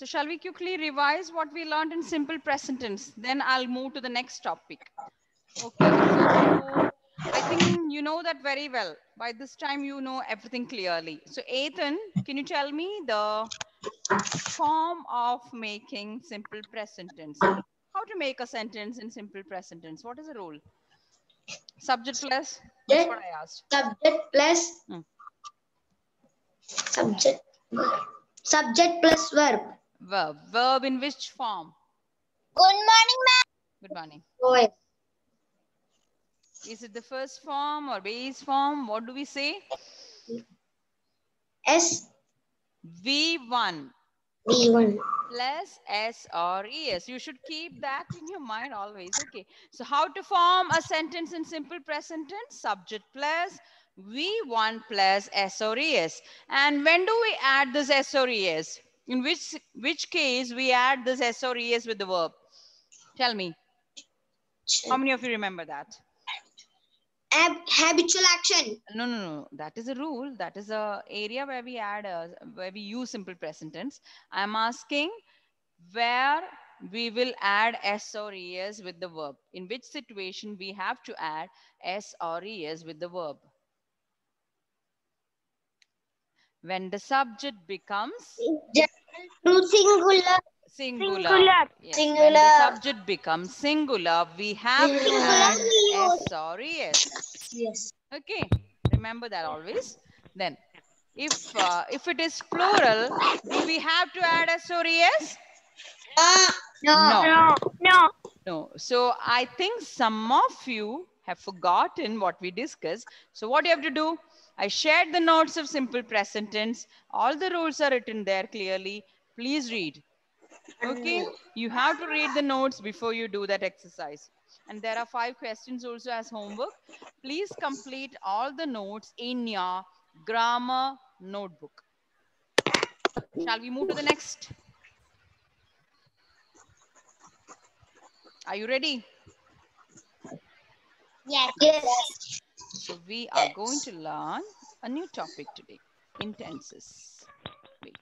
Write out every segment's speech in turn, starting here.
So shall we quickly revise what we learned in simple present tense? Then I'll move to the next topic. Okay, so I think you know that very well. By this time, you know everything clearly. So Ethan, can you tell me the form of making simple present tense? How to make a sentence in simple present tense? What is the rule? Subject plus? That's what I asked. Subject plus Hmm. subject. Subject plus verb. Verb. Verb in which form? Good morning, ma'am. Good morning. ma'am. Is it the first form or base form? What do we say? S V1 V1. plus S or ES. You should keep that in your mind always. Okay. So how to form a sentence in simple present tense? Subject plus V1 plus S or ES. And when do we add this S or ES? In which, which case we add this S or ES with the verb? Tell me. How many of you remember that? Ab habitual action. No, no, no. That is a rule. That is a area where we add, a, where we use simple present tense. I'm asking where we will add S or ES with the verb. In which situation we have to add S or ES with the verb. When the subject becomes singular. singular. Singular. Yes, When the subject becomes singular, we have to Singular. add S or ES. Yes. Okay, remember that always. Then, if uh, if it is plural, do we have to add S or ES? Uh, no. No. No. No. So I think some of you have forgotten what we discussed. So what you have to do? I shared the notes of simple present tense. All the rules are written there clearly. Please read. Okay, you have to read the notes before you do that exercise. And there are five questions also as homework. Please complete all the notes in your grammar notebook. Shall we move to the next? Are you ready? Yes. Yes. So we are going to learn a new topic today in tenses. Wait.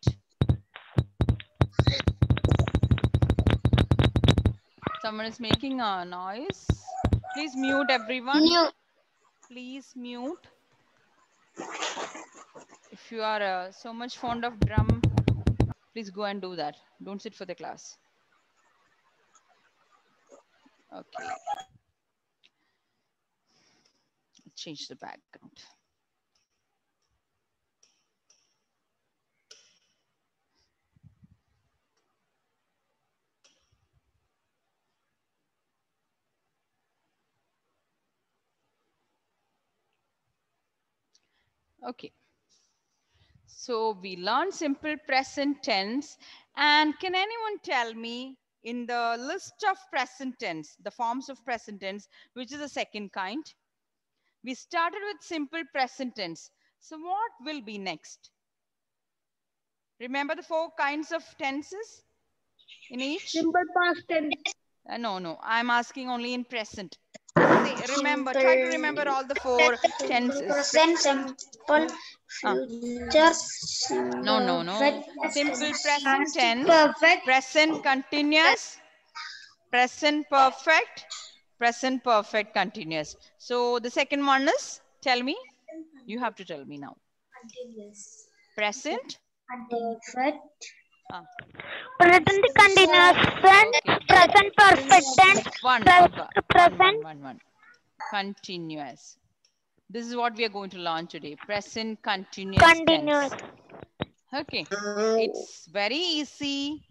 Someone is making a noise. Please mute everyone. New. Please mute. If you are uh, so much fond of drum, please go and do that. Don't sit for the class. Okay. Change the background. Okay. So we learned simple present tense. And can anyone tell me in the list of present tense, the forms of present tense, which is the second kind? We started with simple present tense. So what will be next? Remember the four kinds of tenses in each? Simple past tense. Uh, no, no, I'm asking only in present. Say, remember, try to remember all the four tenses. Present simple. Ah. Future. No, no, no. perfect, Simple present tense. Perfect. present continuous, present perfect, present perfect continuous. So the second one is, tell me, you have to tell me now. Continuous. Present, Perfect. ah, Present continuous tense, present perfect tense, one, Pre- one, one, present. one, one. Continuous. This is what we are going to learn today. Present continuous. tense. continuous. Okay. It's very easy.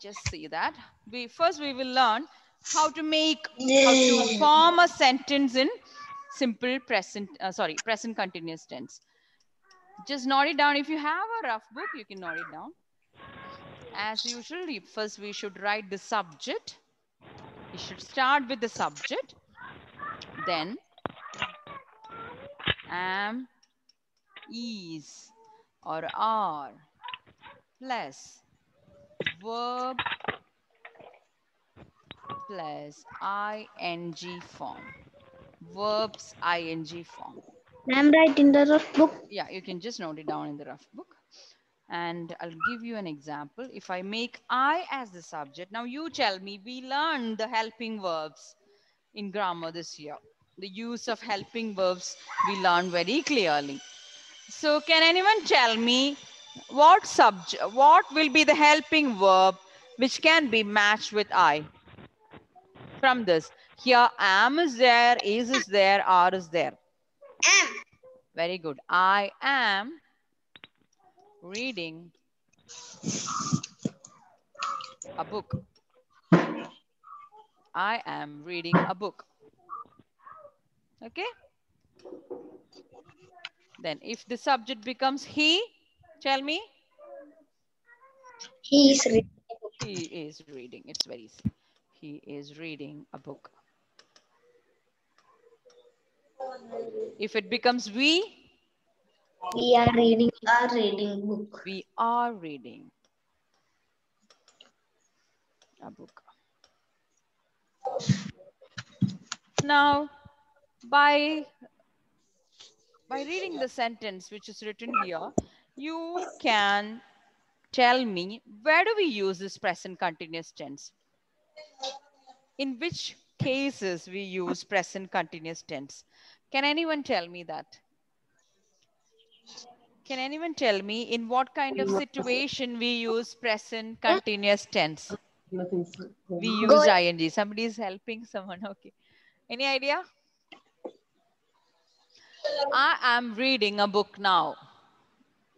Just see that. We first we will learn how to make how to form a sentence in simple present uh, sorry present continuous tense. Just note it down. If you have a rough book, you can note it down. As usual, first we should write the subject. We should start with the subject. Then am, is, or are plus verb plus ing form. Verbs ing form. Ma'am, write in the rough book. Yeah, you can just note it down in the rough book. And I'll give you an example. If I make I as the subject, now you tell me, we learned the helping verbs in grammar this year. The use of helping verbs we learned very clearly. So can anyone tell me what subject, what will be the helping verb which can be matched with I? From this, here am is there, is is there, are is there. Am. Very good. I am reading a book. I am reading a book. Okay. Then if the subject becomes he, tell me, He is reading. he is reading. It's very easy. He is reading a book. If it becomes we, We are reading a reading book. we are reading a book. Now, by by reading the sentence which is written here, you can tell me where do we use this present continuous tense? In which cases we use present continuous tense? Can anyone tell me that? Can anyone tell me in what kind of situation we use present continuous tense? We use ing. Somebody is helping someone. Okay. Any idea? I am reading a book now.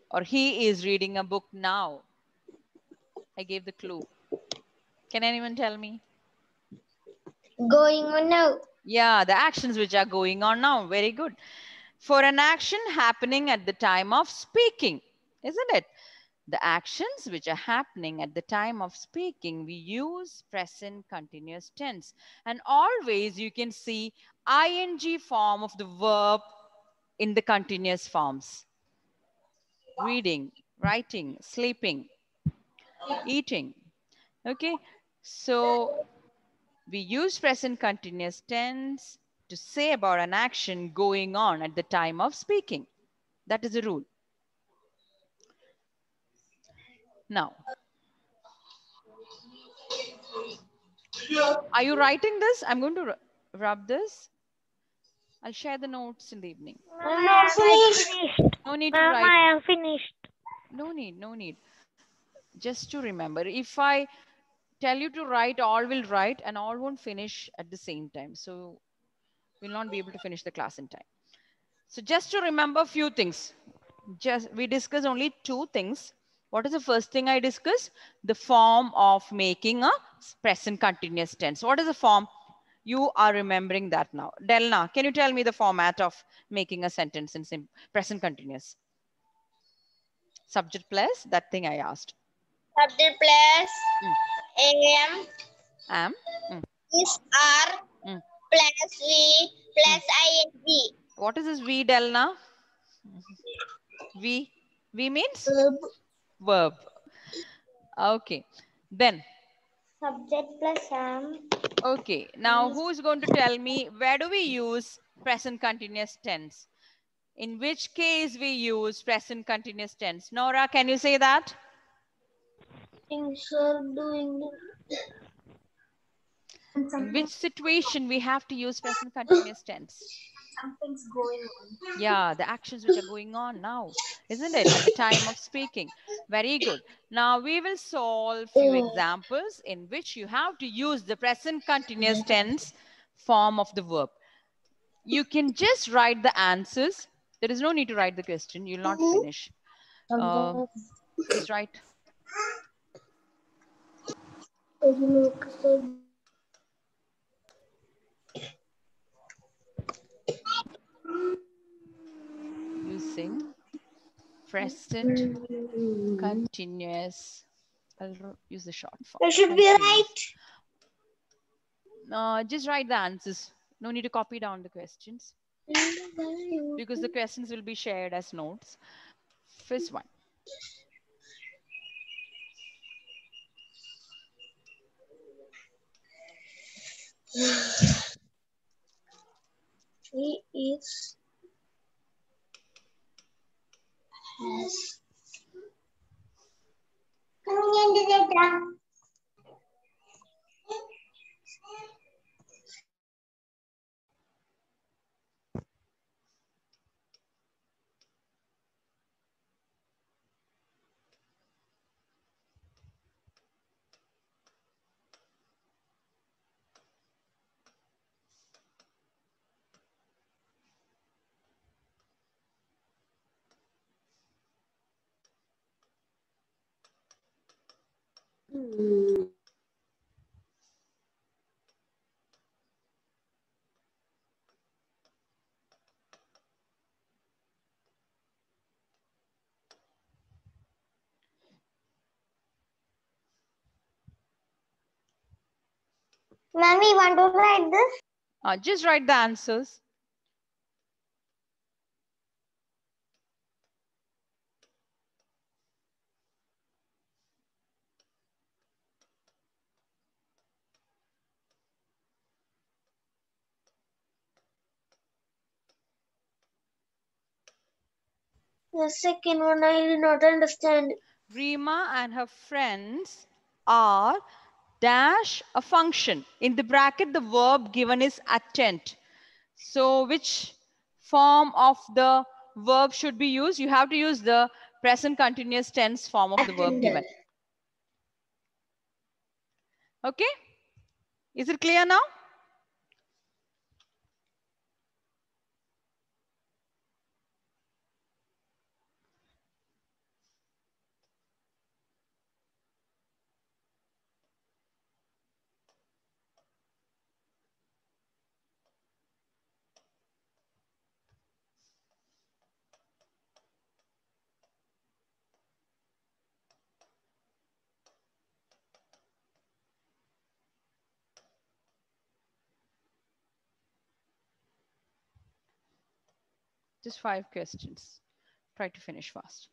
Or he is reading a book now. I gave the clue. Can anyone tell me? Going on now. Yeah, the actions which are going on now. Very good. For an action happening at the time of speaking, isn't it? The actions which are happening at the time of speaking, we use present continuous tense. And always you can see ing form of the verb in the continuous forms. Reading, writing, sleeping, eating. Okay, so we use present continuous tense to say about an action going on at the time of speaking. That is the rule. Now, are you writing this? I'm going to ru- rub this. I'll share the notes in the evening. Mama, I am finished. No need to Mama, write. I am finished. No need, no need. Just to remember, if I tell you to write, all will write and all won't finish at the same time. So we'll not be able to finish the class in time. So just to remember a few things. Just we discuss only two things. What is the first thing I discuss? The form of making a present continuous tense. What is the form? You are remembering that now. Delna, can you tell me the format of making a sentence in sim- present continuous? Subject plus that thing I asked. Subject plus hmm. Am Am. Mm. is are Mm. plus we plus ing. What is this V Delna? V. V means verb. verb. Okay. Then, Subject plus am. okay. Now, who is going to tell me where do we use present continuous tense? In which case we use present continuous tense? Nora, can you say that? Doing. Which situation we have to use present continuous tense? Something's going on. Yeah, the actions which are going on now, isn't it? At the time of speaking. Very good. Now we will solve few examples in which you have to use the present continuous tense form of the verb. You can just write the answers. There is no need to write the question. You'll not Mhm. finish. Uh, just write. Using present continuous. I'll use the short form. should be right. Uh, just write the answers. No need to copy down the questions because the questions will be shared as notes. First one. He is has. Come into the We want to write this. Uh, just write the answers. The second one I did not understand. Rima and her friends are dash a function. In the bracket, the verb given is attend. So which form of the verb should be used? You have to use the present continuous tense form of the verb given. Okay? Is it clear now? Just five questions. Try to finish fast.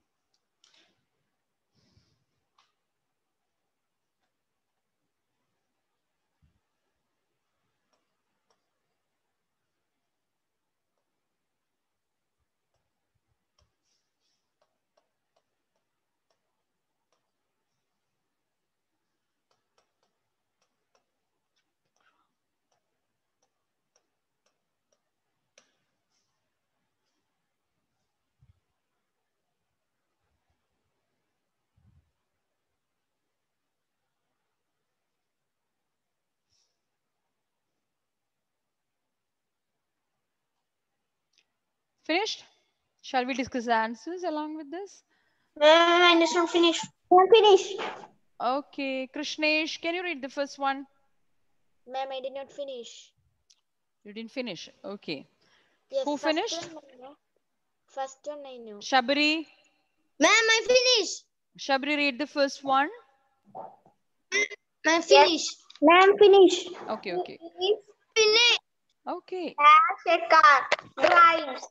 Finished? Shall we discuss the answers along with this? Ma'am, I just not finish. I'm finished. Okay, Krishnesh, can you read the first one? Ma'am, I did not finish. You didn't finish. Okay. Yes, Who finished? One, first one I know. Shabri, Ma'am, I finished. Shabri, read the first one. Ma'am, finished. Ma'am, finished. Okay, okay. Finished. Okay. A car. Drives.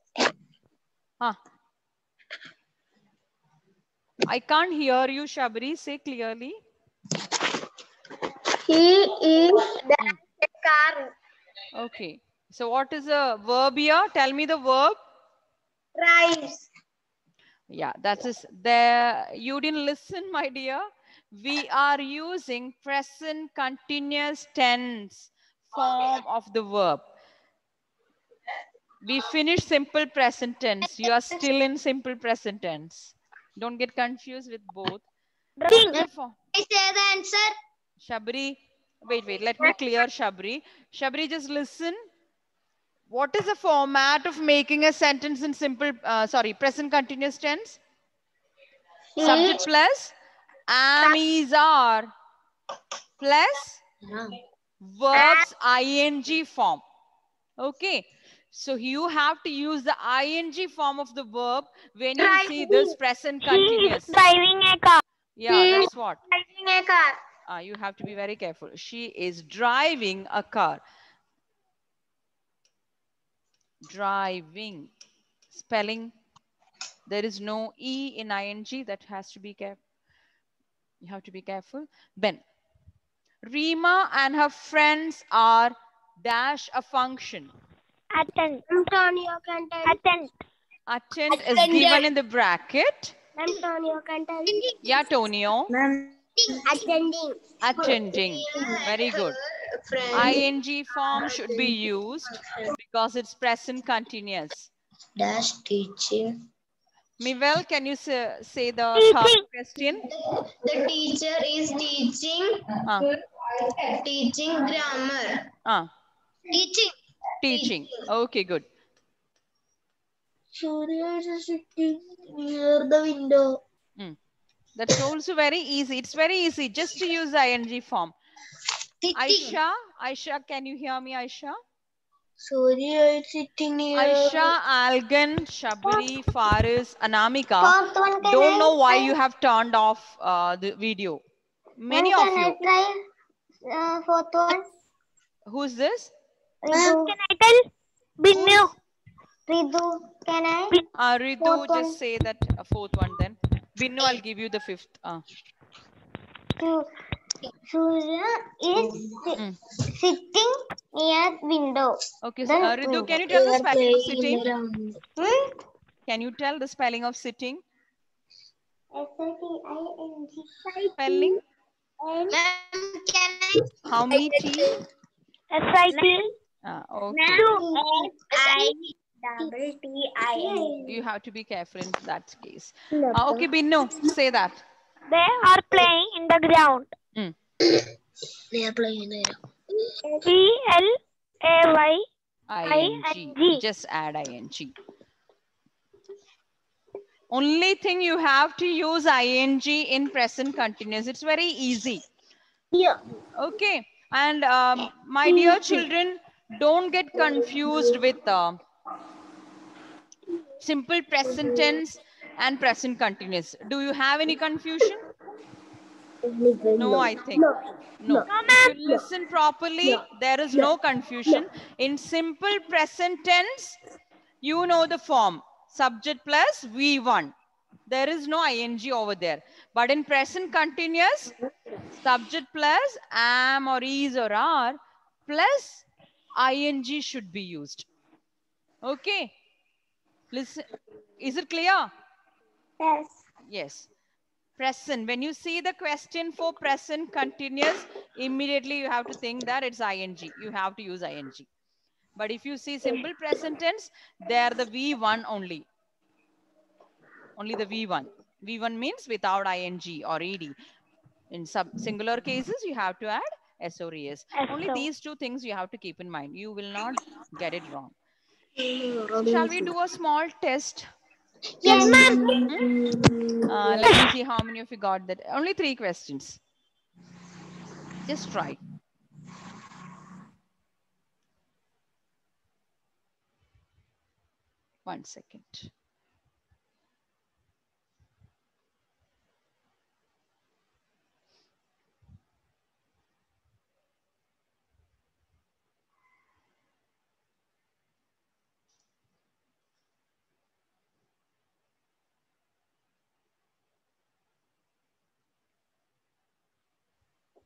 Huh. I can't hear you, Shabri. Say clearly. He is dash a car. Okay. So what is the verb here? Tell me the verb. Drives. Yeah, that is there. You didn't listen, my dear. We are using present continuous tense form of the verb. We finished simple present tense. You are still in simple present tense. Don't get confused with both. Therefore, I say the answer. Shabri, wait, wait, let me clear Shabri. Shabri, just listen. What is the format of making a sentence in simple, uh, sorry, present continuous tense? Subject plus am, is, are plus verbs ing form. Okay. So you have to use the ing form of the verb when you see this present continuous. driving a car. Yeah, that's what. Driving a car. Uh, you have to be very careful. She is driving a car. Driving. Spelling. There is no E in ing. That has to be careful. You have to be careful. Ben. Rima and her friends are dash a function. Attend. Antonio can tell. Attend. Attend is given in the bracket. Antonio can tell. Yeah, Tonio. Attending. Attending. Very good. Friend ing form should be used because it's present continuous. dash teaching. Mivel, can you say, say the third question? The teacher is teaching Ah, teaching grammar. ah, Teaching. Teaching. Okay, good. Surya is sitting near the window. That's also very easy. It's very easy just to use the ing form. Teaching. Aisha, Aisha, can you hear me, Aisha? Surya is sitting near. Aisha, Algan, Shabri, Faris, Anamika. Fourth one can Don't know why you have turned off uh, the video. Many of can you. I try uh, fourth one? Who's this? Ridu. Can I tell? Binnu. Ridu, can I? Uh, Ritu, Fourth one. just say that uh, fourth one then. Binnu, I'll give you the fifth. Uh, Su- Surya is Mm. sitting near window. okay, so, Then uh, Ritu, can you tell the spelling of sitting? Hmm? Can you tell the spelling of sitting? S-I-T-I-N-G. Spelling? Ma'am, can I? How many T? S-I-T. Uh, okay. I double T-I-N. You have to be careful in that case. Uh, okay, Binnu, say that. They are playing in the ground. Mm. They are playing around. P L A Y. ing. I-N-G. Just add ing. Only thing you have to use ing in present continuous. It's very easy. Yeah. Okay. And um, my dear children, don't get confused with uh, simple present tense and present continuous. Do you have any confusion? No, I think. No. If you listen properly, there is no confusion. In simple present tense, you know the form subject plus V1. There is no ing over there. But in present continuous, subject plus am or is or are plus ing should be used. Okay. Listen. Is it clear? Yes. Yes. Present. When you see the question for present continuous, immediately you have to think that it's ing. You have to use ing. But if you see simple present tense, there the V1 only. Only the V1. V1 means without ing or ed. In some singular cases, you have to add s or es. Only these two things you have to keep in mind. You will not get it wrong. Shall we do a small test? Yes, ma'am. Uh, let me see how many of you got that. Only three questions. Just try. One second.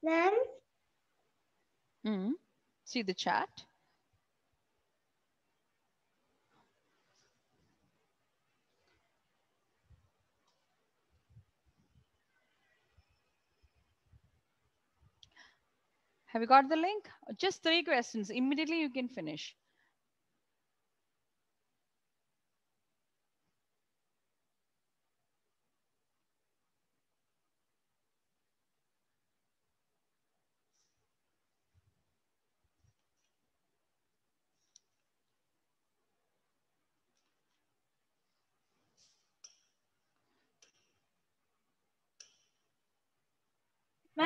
Ma'am, Mhm. See the chat. Have you got the link? Just three questions. Immediately you can finish.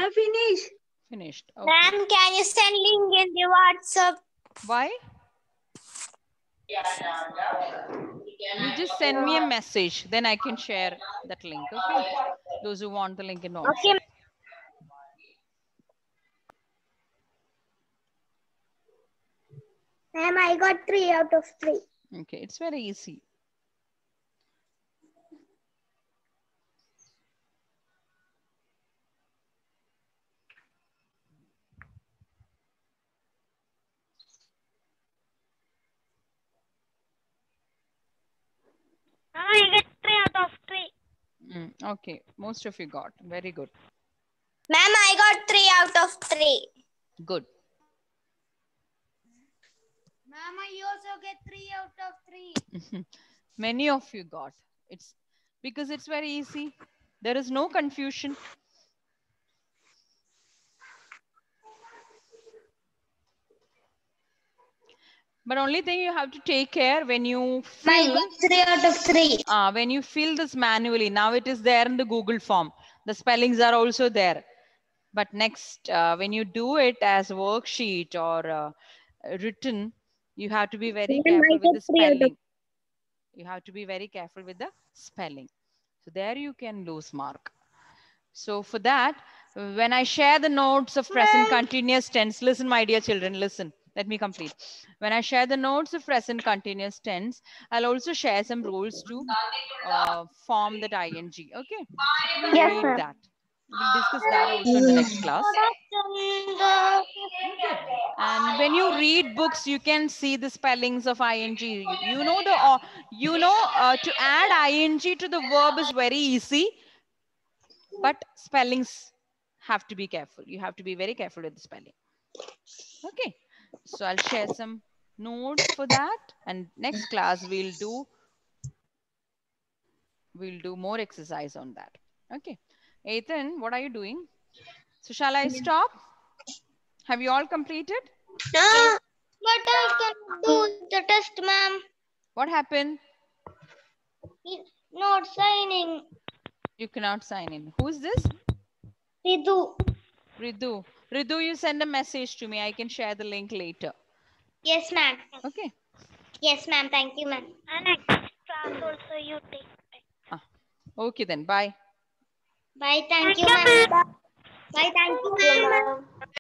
Ma'am, finish. Finished. Okay. Ma'am, can you send link in the WhatsApp? Why? You just send me a message, then I can share that link. Okay. Those who want the link in WhatsApp. Okay. Ma'am, I got three out of three. Okay, it's very easy. I get three out of three. Mm, okay, most of you got. Very good. Ma'am, I got three out of three. Good. Ma'am, I also get three out of three. Many of you got. It's because it's very easy. There is no confusion. But only thing you have to take care when you fill, three out of three. uh, when you fill this manually. Now it is there in the Google form. The spellings are also there. But next, uh, when you do it as worksheet or uh, written, you have to be very careful with the got three out of- spelling. You have to be very careful with the spelling. So there you can lose mark. So for that, when I share the notes of present continuous tense, listen, my dear children, listen. Let me complete. When I share the notes of present continuous tense, I'll also share some rules to uh, form that ing. Okay. Yes, read that. We'll discuss that also in the next class. And when you read books, you can see the spellings of ing. You, you know the uh, you know uh, to add ing to the verb is very easy, but spellings have to be careful. You have to be very careful with the spelling. Okay, so I'll share some notes for that, and next class we'll do we'll do more exercise on that. Okay, Ethan, what are you doing? So shall I mm-hmm. stop? Have you all completed? No, but I can do the test, ma'am. What happened? Not signing. You cannot sign in. Who's this? Ridu. Ridu. Ridu, you send a message to me. I can share the link later. Yes, ma'am. Okay. Yes, ma'am. Thank you, ma'am. And next class also you take. Ah. Okay then. Bye. Bye. Thank Thank you, you, ma'am. ma'am. Bye. Thank you, ma'am.